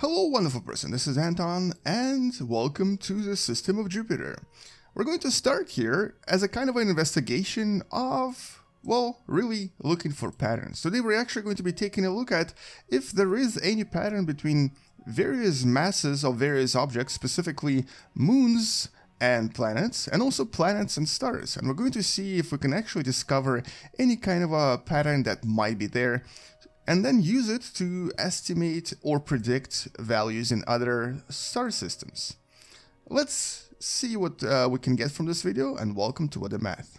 Hello wonderful person, this is Anton and welcome to the system of Jupiter. We're going to start here as a kind of an investigation of, well, really looking for patterns. Today we're actually going to be taking a look at if there is any pattern between various masses of various objects, specifically moons and planets, and also planets and stars. And we're going to see if we can actually discover any kind of a pattern that might be there and then use it to estimate or predict values in other star systems. Let's see what uh, we can get from this video and welcome to Da Math.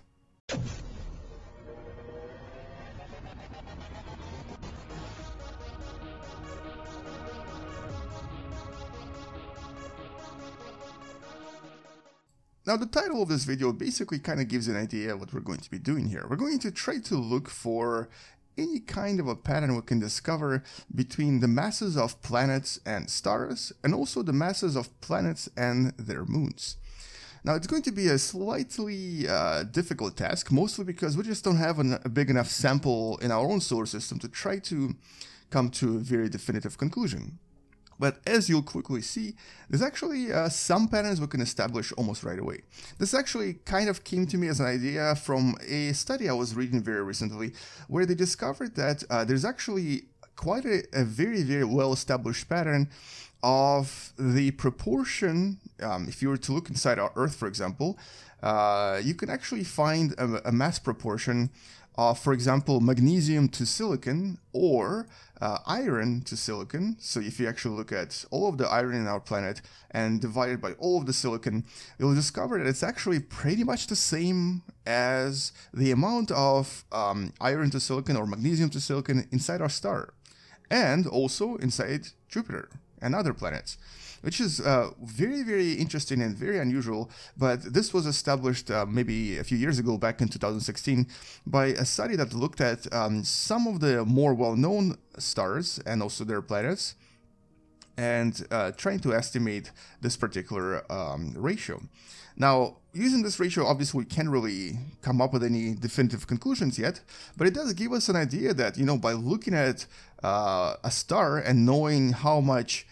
Now the title of this video basically kind of gives an idea what we're going to be doing here. We're going to try to look for any kind of a pattern we can discover between the masses of planets and stars and also the masses of planets and their moons. Now it's going to be a slightly uh, difficult task, mostly because we just don't have an, a big enough sample in our own solar system to try to come to a very definitive conclusion. But as you'll quickly see, there's actually uh, some patterns we can establish almost right away. This actually kind of came to me as an idea from a study I was reading very recently, where they discovered that uh, there's actually quite a, a, very, very well-established pattern of the proportion, um, if you were to look inside our Earth, for example, uh, you can actually find a, a mass proportion of, for example, magnesium to silicon or uh, iron to silicon. So if you actually look at all of the iron in our planet and divide it by all of the silicon, you'll discover that it's actually pretty much the same as the amount of um, iron to silicon or magnesium to silicon inside our star and also inside Jupiter and other planets which is uh, very, very interesting and very unusual. But this was established uh, maybe a few years ago, back in 2016, by a study that looked at um, some of the more well known stars and also their planets and uh, trying to estimate this particular um, ratio. Now, using this ratio, obviously we can't really come up with any definitive conclusions yet, but it does give us an idea that, you know, by looking at uh, a star and knowing how much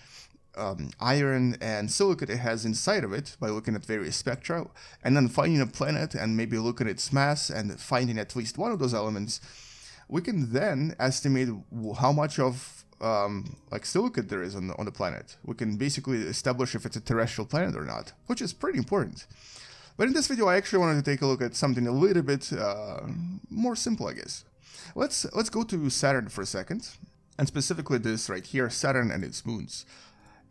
um, iron and silicate it has inside of it by looking at various spectra, and then finding a planet and maybe look at its mass and finding at least one of those elements, we can then estimate how much of um, like silicate there is on the, on the planet. We can basically establish if it's a terrestrial planet or not, which is pretty important. But in this video, I actually wanted to take a look at something a little bit uh, more simple, I guess. Let's let's go to Saturn for a second, and specifically this right here, Saturn and its moons.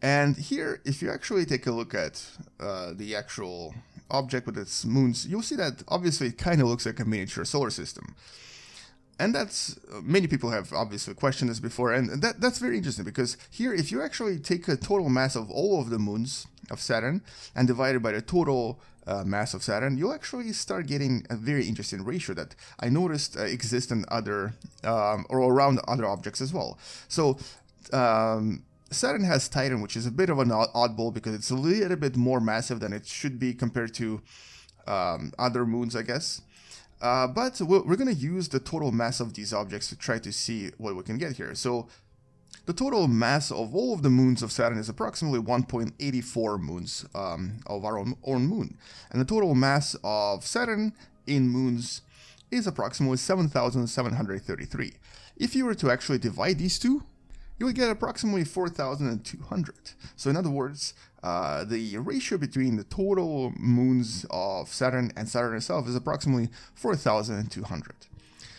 And here, if you actually take a look at uh, the actual object with its moons, you'll see that obviously it kind of looks like a miniature solar system. And that's, many people have obviously questioned this before, and that, that's very interesting because here, if you actually take a total mass of all of the moons of Saturn and divide it by the total uh, mass of Saturn, you'll actually start getting a very interesting ratio that I noticed uh, exists in other, um, or around other objects as well. So, um, Saturn has Titan, which is a bit of an oddball because it's a little bit more massive than it should be compared to um, other moons, I guess. Uh, but we're, going to use the total mass of these objects to try to see what we can get here. So the total mass of all of the moons of Saturn is approximately 1.84 moons um, of our own, own moon. And the total mass of Saturn in moons is approximately 7,733. If you were to actually divide these two, you would get approximately 4,200. So in other words, uh, the ratio between the total moons of Saturn and Saturn itself is approximately 4,200.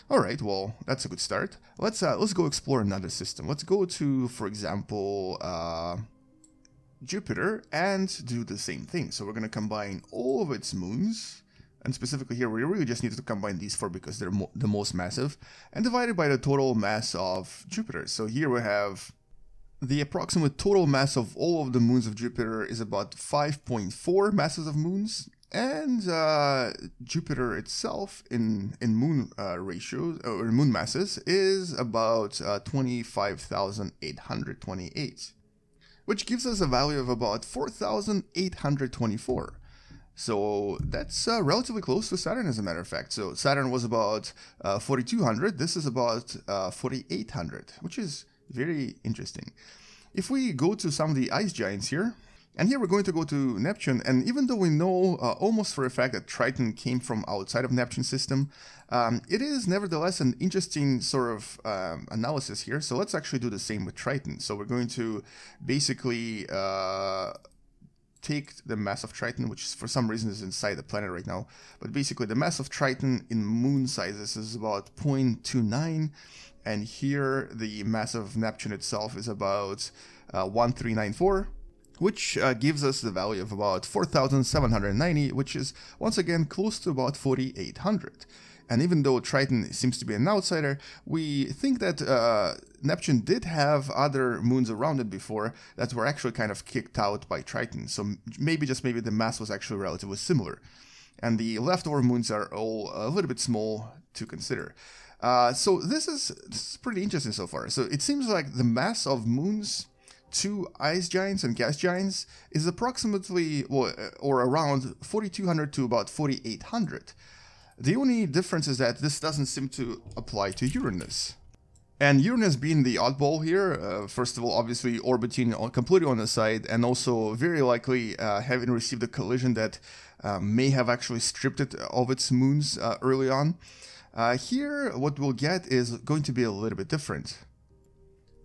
All right, well, that's a good start. Let's uh, let's go explore another system. Let's go to, for example, uh, Jupiter and do the same thing. So we're going to combine all of its moons and specifically here we really just need to combine these four because they're mo the most massive, and divided by the total mass of Jupiter. So here we have the approximate total mass of all of the moons of Jupiter is about 5.4 masses of moons, and uh, Jupiter itself in in moon uh, ratios or moon masses is about uh, 25,828, which gives us a value of about 4,824. So that's uh, relatively close to Saturn, as a matter of fact. So Saturn was about uh, 4200. This is about uh, 4800, which is very interesting. If we go to some of the ice giants here, and here we're going to go to Neptune, and even though we know uh, almost for a fact that Triton came from outside of Neptune system, um, it is nevertheless an interesting sort of um, analysis here. So let's actually do the same with Triton. So we're going to basically uh, take the mass of Triton, which for some reason is inside the planet right now, but basically the mass of Triton in moon sizes is about 0.29, and here the mass of Neptune itself is about uh, 1394 which uh, gives us the value of about 4,790, which is once again close to about 4,800. And even though Triton seems to be an outsider, we think that uh, Neptune did have other moons around it before that were actually kind of kicked out by Triton. So maybe just maybe the mass was actually relatively similar. And the leftover moons are all a little bit small to consider. Uh, so this is, this is pretty interesting so far. So it seems like the mass of moons two ice giants and gas giants is approximately well, or around 4200 to about 4800. The only difference is that this doesn't seem to apply to Uranus. And Uranus being the oddball here, uh, first of all, obviously orbiting completely on the side, and also very likely uh, having received a collision that uh, may have actually stripped it of its moons uh, early on. Uh, here, what we'll get is going to be a little bit different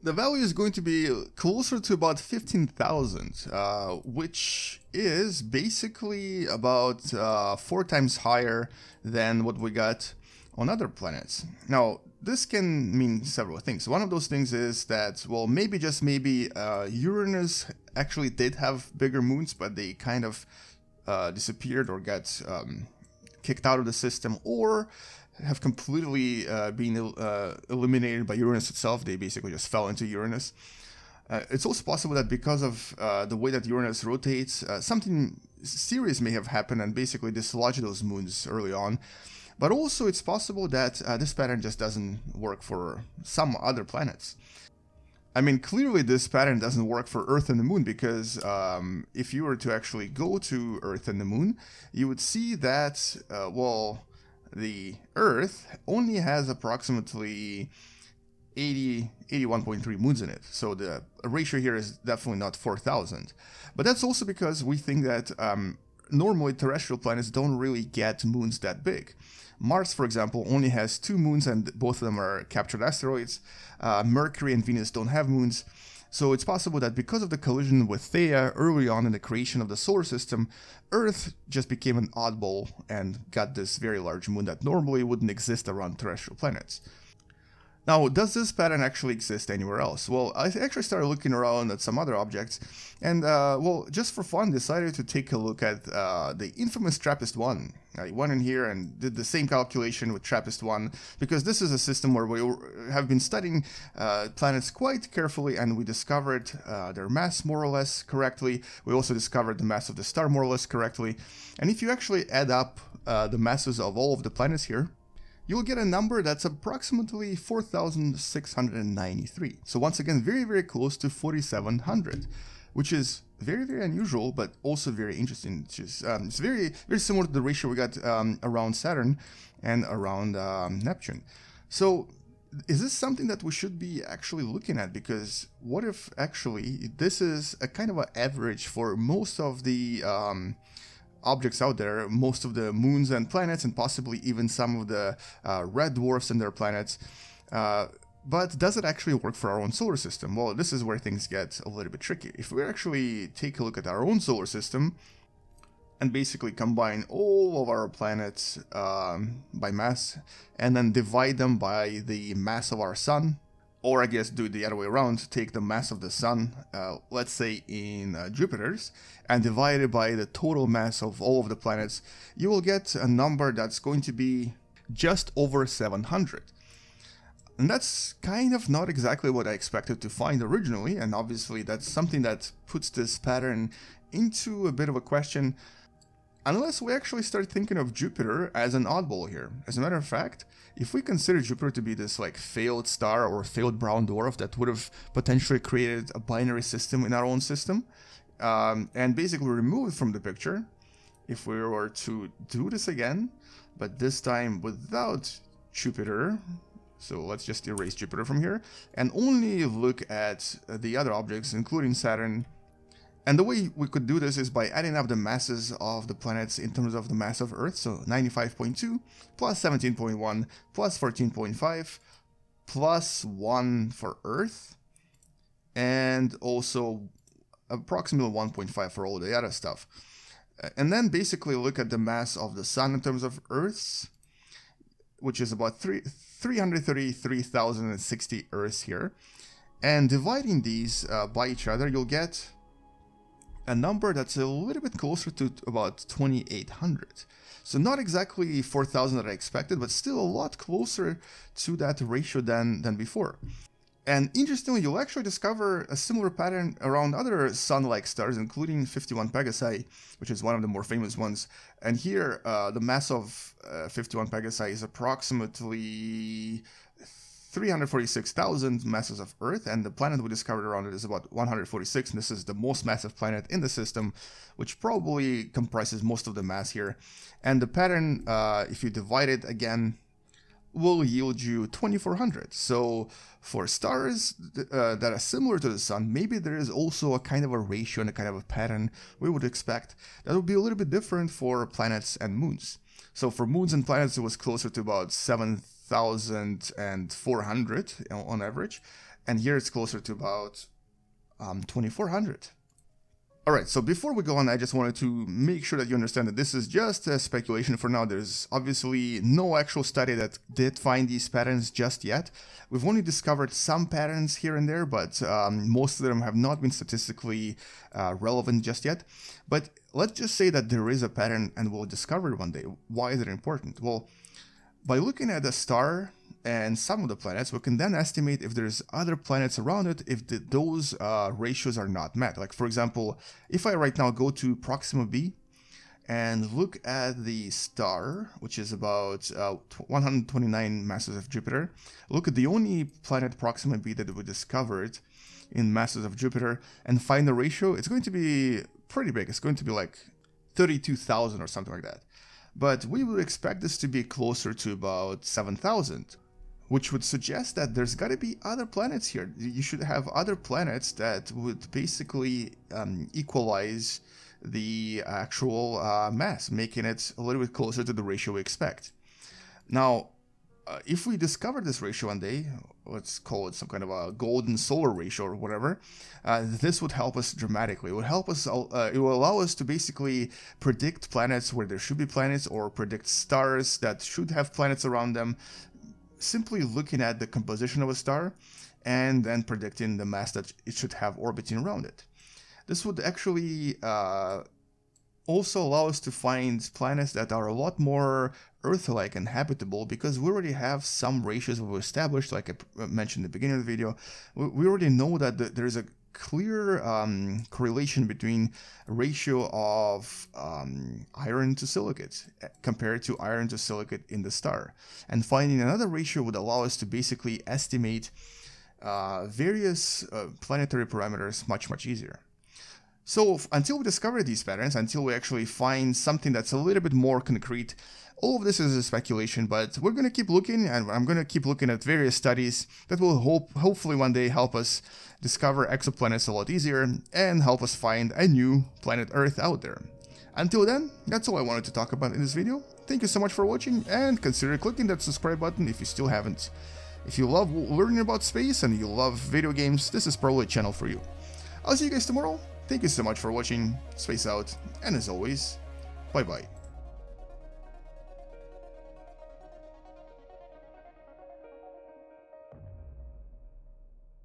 the value is going to be closer to about 15,000, uh, which is basically about uh, four times higher than what we got on other planets. Now, this can mean several things. One of those things is that, well, maybe just maybe uh, Uranus actually did have bigger moons, but they kind of uh, disappeared or got um, kicked out of the system, or have completely uh, been uh, eliminated by Uranus itself. They basically just fell into Uranus. Uh, it's also possible that because of uh, the way that Uranus rotates, uh, something serious may have happened and basically dislodged those moons early on. But also, it's possible that uh, this pattern just doesn't work for some other planets. I mean, clearly this pattern doesn't work for Earth and the Moon because um, if you were to actually go to Earth and the Moon, you would see that, well, the Earth only has approximately 80, 81.3 moons in it. So the ratio here is definitely not 4,000. But that's also because we think that um, normally terrestrial planets don't really get moons that big. Mars, for example, only has two moons and both of them are captured asteroids. Uh, Mercury and Venus don't have moons. So it's possible that because of the collision with Theia early on in the creation of the solar system, Earth just became an oddball and got this very large moon that normally wouldn't exist around terrestrial planets. Now, does this pattern actually exist anywhere else? Well, I actually started looking around at some other objects, and, uh, well, just for fun, decided to take a look at uh, the infamous TRAPPIST-1. I went in here and did the same calculation with TRAPPIST-1, because this is a system where we have been studying uh, planets quite carefully, and we discovered uh, their mass more or less correctly. We also discovered the mass of the star more or less correctly. And if you actually add up uh, the masses of all of the planets here, you'll get a number that's approximately 4,693. So once again, very, very close to 4,700, which is very, very unusual, but also very interesting. It's, just, um, it's very, very similar to the ratio we got um, around Saturn and around um, Neptune. So is this something that we should be actually looking at? Because what if actually this is a kind of an average for most of the um, objects out there, most of the moons and planets, and possibly even some of the uh, red dwarfs and their planets. Uh, but does it actually work for our own solar system? Well, this is where things get a little bit tricky. If we actually take a look at our own solar system and basically combine all of our planets um, by mass and then divide them by the mass of our sun, or I guess do it the other way around, take the mass of the sun, uh, let's say in uh, Jupiter's, and divide it by the total mass of all of the planets, you will get a number that's going to be just over 700. And that's kind of not exactly what I expected to find originally, and obviously that's something that puts this pattern into a bit of a question, unless we actually start thinking of Jupiter as an oddball here. As a matter of fact, if we consider Jupiter to be this like failed star or failed brown dwarf that would have potentially created a binary system in our own system, um, and basically remove it from the picture, if we were to do this again, but this time without Jupiter, So let's just erase Jupiter from here and only look at the other objects, including Saturn. And the way we could do this is by adding up the masses of the planets in terms of the mass of Earth. So 95.2 plus 17.1 plus 14.5 plus 1 for Earth and also approximately 1.5 for all the other stuff. And then basically look at the mass of the Sun in terms of Earths, which is about 3, 333,060 Earths here. And dividing these uh, by each other, you'll get a number that's a little bit closer to about 2800. So not exactly 4000 that I expected, but still a lot closer to that ratio than, than before. And interestingly, you'll actually discover a similar pattern around other sun-like stars, including 51 Pegasi, which is one of the more famous ones. And here, uh, the mass of uh, 51 Pegasi is approximately 346,000 masses of Earth, and the planet we discovered around it is about 146, and this is the most massive planet in the system, which probably comprises most of the mass here. And the pattern, uh, if you divide it again will yield you 2400. So for stars uh, that are similar to the sun, maybe there is also a kind of a ratio and a kind of a pattern we would expect that would be a little bit different for planets and moons. So for moons and planets, it was closer to about 7,400 on average, and here it's closer to about um, 2,400. Alright, so before we go on, I just wanted to make sure that you understand that this is just a speculation for now. There's obviously no actual study that did find these patterns just yet. We've only discovered some patterns here and there, but um, most of them have not been statistically uh, relevant just yet. But let's just say that there is a pattern and we'll discover it one day. Why is it important? Well, by looking at a star and some of the planets, we can then estimate if there's other planets around it if the, those uh, ratios are not met. Like for example, if I right now go to Proxima b and look at the star, which is about uh, 129 masses of Jupiter, look at the only planet Proxima b that we discovered in masses of Jupiter and find the ratio, it's going to be pretty big. It's going to be like 32,000 or something like that. But we would expect this to be closer to about 7,000 which would suggest that there's got to be other planets here. You should have other planets that would basically um, equalize the actual uh, mass, making it a little bit closer to the ratio we expect. Now, uh, if we discover this ratio one day, let's call it some kind of a golden solar ratio or whatever, uh, this would help us dramatically. It would help us, uh, it will allow us to basically predict planets where there should be planets or predict stars that should have planets around them simply looking at the composition of a star and then predicting the mass that it should have orbiting around it. This would actually uh, also allow us to find planets that are a lot more Earth-like and habitable because we already have some ratios we've established, like I mentioned at the beginning of the video. We already know that there's a clear um, correlation between ratio of um, iron to silicate eh, compared to iron to silicate in the star. And finding another ratio would allow us to basically estimate uh, various uh, planetary parameters much, much easier. So until we discover these patterns, until we actually find something that's a little bit more concrete, all of this is a speculation, but we're going to keep looking and I'm going to keep looking at various studies that will hope, hopefully one day help us discover exoplanets a lot easier and help us find a new planet Earth out there. Until then, that's all I wanted to talk about in this video. Thank you so much for watching and consider clicking that subscribe button if you still haven't. If you love learning about space and you love video games, this is probably a channel for you. I'll see you guys tomorrow. Thank you so much for watching, space out, and as always, bye bye.